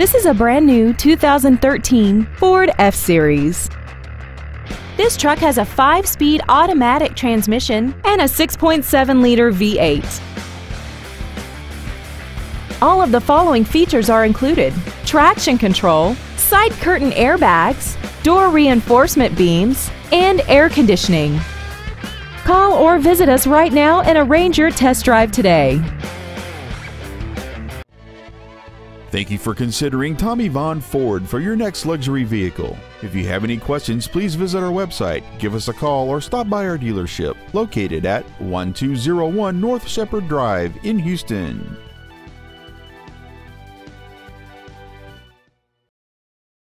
This is a brand new 2013 Ford F-Series. This truck has a 5-speed automatic transmission and a 6.7-liter V8. All of the following features are included. Traction control, side curtain airbags, door reinforcement beams, and air conditioning. Call or visit us right now and arrange your test drive today. Thank you for considering Tommie Vaughn Ford for your next luxury vehicle. If you have any questions, please visit our website, give us a call, or stop by our dealership located at 1201 North Shepherd Drive in Houston.